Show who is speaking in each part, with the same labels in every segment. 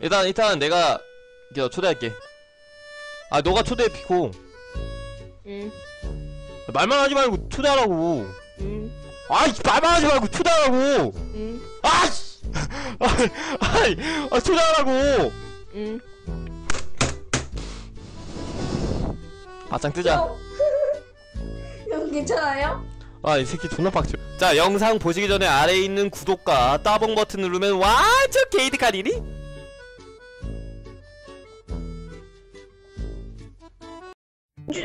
Speaker 1: 일단 일단 내가 이제 초대할게. 아 너가 초대해 피코.
Speaker 2: 응,
Speaker 1: 말만 하지 말고 초대하라고.
Speaker 2: 응,
Speaker 1: 아이 말만 하지 말고 초대하라고.
Speaker 2: 응,
Speaker 1: 아씨. 아이 아 초대하라고.
Speaker 2: 응.
Speaker 1: 맞짱 뜨자.
Speaker 3: 형 괜찮아요?
Speaker 1: 아 이 새끼 존나 빡쳐. 자 영상 보시기 전에 아래에 있는 구독과 따봉 버튼 누르면 완전 게이드 카리리.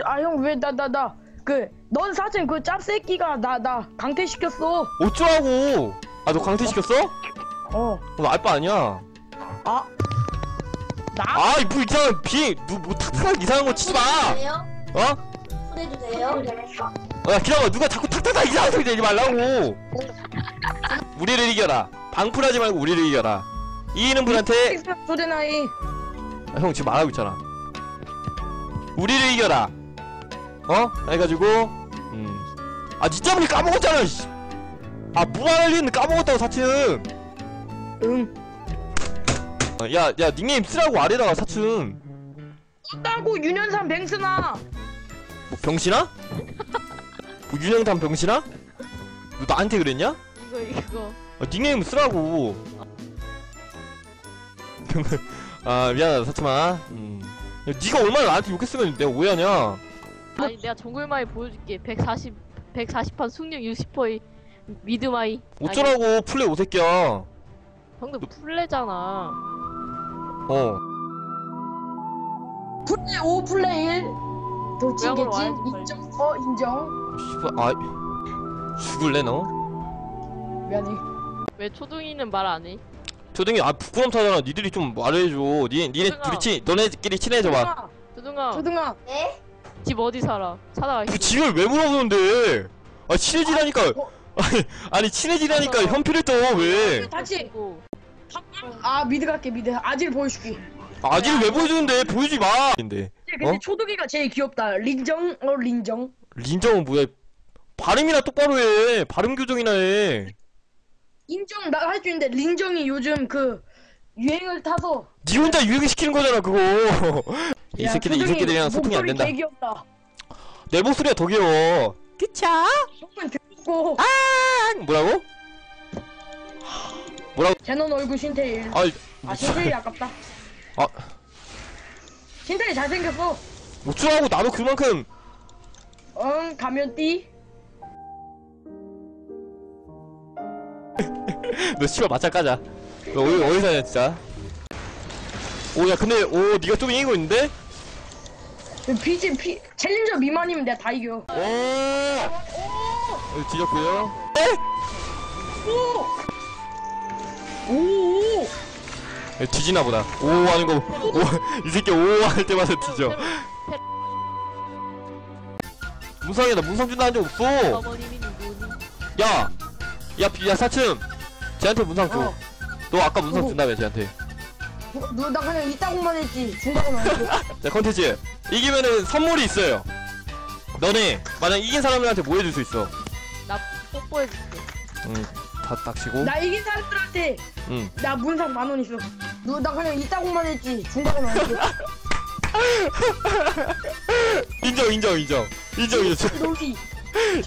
Speaker 4: 아 형 왜 나 나 나 그 넌 사실 그 짭새끼가 나 나 강퇴시켰어
Speaker 1: 어쩌라고. 아 너 강퇴 시켰어? 어너 알바 아니야.
Speaker 4: 아. 나?
Speaker 1: 아이 뭐 이상한 비, 뭐, 뭐 탁탁 이상한 거 치지 마. 어?
Speaker 3: 손해도 돼요?
Speaker 1: 어, 야 기다려 봐. 누가 자꾸 탁탁탁 이상한 소리 내지 말라고. 우리를 이겨라. 방풀하지 말고 우리를 이겨라. 이기는 분한테
Speaker 4: 소대나이
Speaker 1: 아, 형 지금 말하고 있잖아. 우리를 이겨라. 어? 해가지고 음. 아 진짜 우리 까먹었잖아. 씨. 아 무한할리는 까먹었다고.
Speaker 4: 응
Speaker 1: 어, 야, 야 닉네임 쓰라고 아래다가 사층.
Speaker 4: 없다고 윤현산 뱅스나
Speaker 1: 뭐 병신아? 뭐 윤영탄 병신아? 너 나한테 그랬냐?
Speaker 2: 이거 이거.
Speaker 1: 아, 닉네임 쓰라고. 아 미안하다 사츠마. 음. 야, 네가 얼마나 나한테 욕했으면 내가 오해하냐?
Speaker 2: 아니 내가 정글마이 보여줄게. 140 140판 승률 60%의 미드마이.
Speaker 1: 어쩌라고 플레이 오새끼야.
Speaker 2: 방금 플레잖아.
Speaker 1: 어.
Speaker 4: 플레이 5 플레이 1 도치겠지
Speaker 2: 외곽으로 와야지, 빨리.
Speaker 4: 인정 어 인정
Speaker 1: 씨발 아 죽을래 너?
Speaker 4: 미안해
Speaker 2: 왜 초둥이는 말 안 해?
Speaker 1: 조등이 아 부끄럼타잖아. 니들이 좀 말해줘. 니 니네. 둘이 친 너네끼리 친해져봐.
Speaker 2: 초둥아,
Speaker 4: 조등아
Speaker 3: 네?
Speaker 2: 집 어디 살아? 찾아가.
Speaker 1: 그 집을 왜 물어보는데? 아 친해지라니까.
Speaker 4: 어.
Speaker 1: 아니 아니 친해지라니까
Speaker 2: 맞아.
Speaker 1: 현피를 떠 왜?
Speaker 4: 다시 고아 미드 갈게 미드 아질 보여줄게
Speaker 1: 아직 왜 보여주는데 보여주지 마. 근데
Speaker 4: 근데
Speaker 1: 어?
Speaker 4: 초등이가 제일 귀엽다 린정 어 린정
Speaker 1: 린정은 뭐야? 발음이나 똑바로 해. 발음 교정이나 해.
Speaker 4: 인정 나 할 수 있는데 린정이 요즘 그 유행을 타서
Speaker 1: 니 혼자 유행시키는 거잖아 그거. 이
Speaker 4: 야,
Speaker 1: 새끼들 이 새끼들이랑 소통이 안
Speaker 4: 목소리
Speaker 1: 된다.
Speaker 4: 개 귀엽다
Speaker 1: 내 목소리가 더 귀여워. 그차?
Speaker 4: 형은 듣고
Speaker 1: 뭐라고? 뭐라고?
Speaker 4: 제넌 얼굴 신태일
Speaker 1: 아,
Speaker 4: 아 신태일이 아깝다
Speaker 1: 아.
Speaker 4: 신태일 잘생겼어
Speaker 1: 어쩌라고 나도 그만큼
Speaker 4: 응 가면띠
Speaker 1: 너 씨발 맞짱 까자. 너 어디 어디 사냐 진짜? 오 야 근데 오 네가 좀 이기고 있는데?
Speaker 4: 피지 피 챌린저 미만이면 내가 다 이겨
Speaker 1: 오. 어, 뒤졌고요.
Speaker 4: 오
Speaker 1: 야, 뒤지나 보다. 오 하는 거. 오이 새끼 오 할 때마다 뒤져. 문상이다 문상 준다 한적 없어.
Speaker 2: 어머님이 누구니?
Speaker 1: 야, 야, 비- 야 사층. 쟤한테 문상 줘.
Speaker 4: 어.
Speaker 1: 너 아까 문상
Speaker 4: 어.
Speaker 1: 준다며 쟤한테.
Speaker 4: 너 나 그냥 이따구만 했지 중간은 안 했어
Speaker 1: 자 컨텐츠 이기면은 선물이 있어요. 너네 만약 이긴 사람들한테 뭐 해줄 수 있어?
Speaker 2: 나 뽀뽀해줄게.
Speaker 1: 응, 다 닥치고.
Speaker 4: 나 이긴 사람들한테
Speaker 1: 응.
Speaker 4: 나 문상 만 원 있어 너 나 그냥 이따구만 했지 중간은 안 했어
Speaker 1: 인정, 인정, 인정, 인정, 인정,
Speaker 4: 너기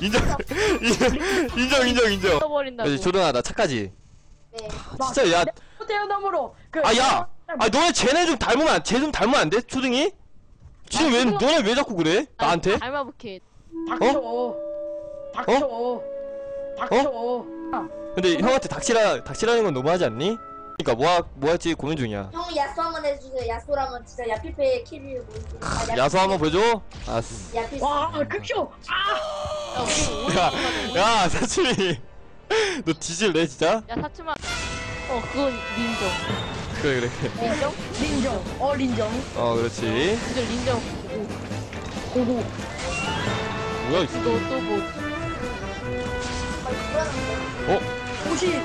Speaker 1: 인정, 인정, 인정, 인정, 인정.
Speaker 2: 떠버린다고.
Speaker 1: 그래서 조등아 나 착하지.
Speaker 3: 네.
Speaker 1: 진짜 야,
Speaker 4: 태어남으로 그
Speaker 1: 아 야, 아 너네 쟤네 좀 닮으면 안, 쟤좀 닮으면 안 돼? 초등이? 지금
Speaker 4: 아,
Speaker 1: 왜
Speaker 4: 그거-
Speaker 1: 너네 왜 자꾸 그래? 나한테?
Speaker 2: 닮아볼게.
Speaker 4: 닥쳐 닥쳐 닥쳐
Speaker 1: 근데 형한테 닥치라 닥치라는 건 너무하지 않니? 그러니까 뭐, 뭐 할지 고민 중이야.
Speaker 3: 형 야수 한번 해주세요. 야수라면 진짜 야피페 캐리를 보여주세요. 아, 야피-
Speaker 1: 야수 한번 보여줘. 알았어.
Speaker 3: 야피.
Speaker 4: 와 극쇼
Speaker 2: 야, 우리
Speaker 1: 야, 야, 사춘이. 너 뒤질래 진짜?
Speaker 2: 야 사치마. 어 그건 린정.
Speaker 1: 그래 그래.
Speaker 2: 린정?
Speaker 4: 린정 어 린정
Speaker 1: 어 그렇지.
Speaker 2: 이제 린정. 오,
Speaker 4: 고고
Speaker 1: 뭐야 이 새끼.
Speaker 2: 너또 뭐?
Speaker 1: 어?
Speaker 4: 혹시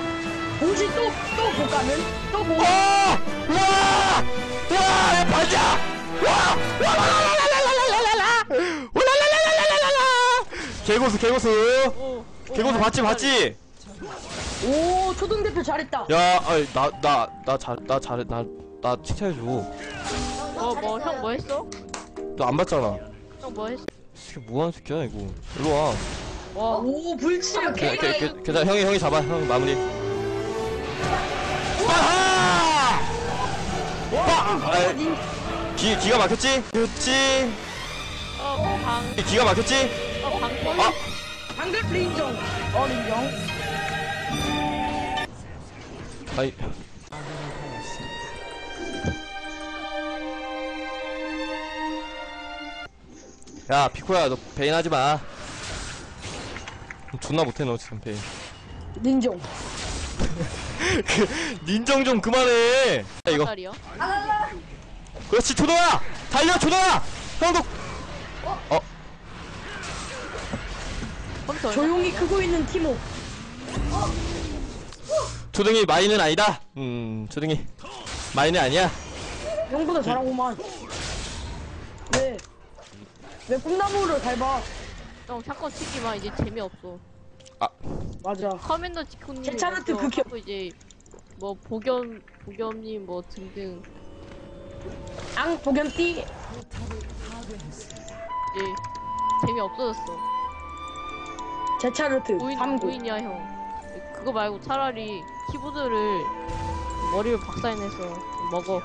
Speaker 4: 혹시 또또 볼까는 또 뭐?
Speaker 1: 와! 와! 와! 야 반자! 와! 와! 라라라라라라라라! 라라라라라라라! 개고수 개고수. 개고수 봤지 봤지?
Speaker 4: 오 초등 대표 잘했다.
Speaker 1: 야 아이 나나 나 잘 나 잘해 나나 칭찬해줘
Speaker 2: 어뭐 형 뭐 했어?
Speaker 1: 너 안 봤잖아
Speaker 2: 형 뭐 했어?
Speaker 1: 이게 뭐하는 새끼야 이거 일로 와
Speaker 2: 와
Speaker 4: 오 불치를
Speaker 1: 게,
Speaker 4: 개.
Speaker 1: 게, 게, 괜찮아 형이 형이 잡아 형 마무리 아하 와 아이,
Speaker 4: 닌
Speaker 1: 기, 기가 막혔지? 그렇지
Speaker 2: 어 방
Speaker 1: 기가 막혔지?
Speaker 2: 어 방송
Speaker 1: 아
Speaker 4: 방금 인정. 어 인정.
Speaker 1: 아이. 야 피코야 너 베인 하지마. 존나 못해 너 지금 베인.
Speaker 4: 인정.
Speaker 1: 그 닌정 좀 그만해. 야 이거.
Speaker 2: 살이야?
Speaker 1: 그렇지 초동아 달려 초동아 형도. 어?
Speaker 2: 컴퓨터
Speaker 4: 조용히 크고 있는 티모.
Speaker 1: 초등이 마이는 아니다 음 초등이 마이는 아니야
Speaker 4: 형보다 잘하고만. 왜? 왜 꿈나무를 밟아?
Speaker 2: 형 사건 치기만 이제 재미없어
Speaker 4: 맞아.
Speaker 2: 커맨더 치쿠님
Speaker 4: 괜찮은데 그게-
Speaker 2: 하고 이제 뭐 보겸 보겸님 뭐 등등
Speaker 4: 앙 복연띠.
Speaker 2: 이제 재미 없어졌어
Speaker 4: 제차르트
Speaker 2: 보인
Speaker 4: 3구.
Speaker 2: 보이냐 형 그거 말고 차라리 키보드를 머리를 박살내서 먹어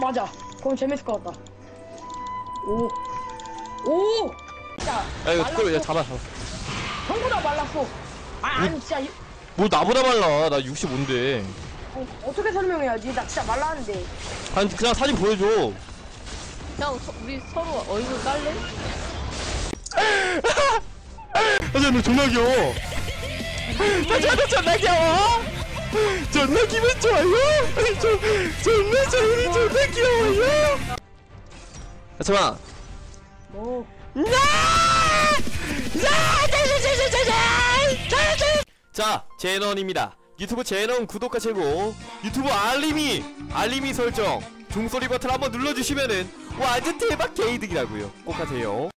Speaker 4: 맞아. 그럼 재밌을 것 같다. 오. 오. 야,
Speaker 1: 야 이거
Speaker 4: 말랐어.
Speaker 1: 끌어 야 잡아 잡아
Speaker 4: 형보다 말랐어. 아, 아니 진짜 이-
Speaker 1: 뭐 나보다 말라 나 65인데
Speaker 4: 어, 어떻게 설명해야지? 나 진짜 말랐는데.
Speaker 1: 아니 그냥 사진 보여줘
Speaker 2: 형 서- 우리 서로 얼굴 깔래?
Speaker 1: 아저 너 존나 귀여워 나 존나 귀여워. 존나 기분 좋아요? 저, 존나 저리 존나 귀여워요. 야 잠깐만.
Speaker 4: 뭐.
Speaker 1: 자 제넌입니다. 유튜브 제넌 구독과 제고 유튜브 알림이 알림이 설정. 종소리 버튼 한번 눌러주시면은 완전 대박 개이득이라고요. 꼭 하세요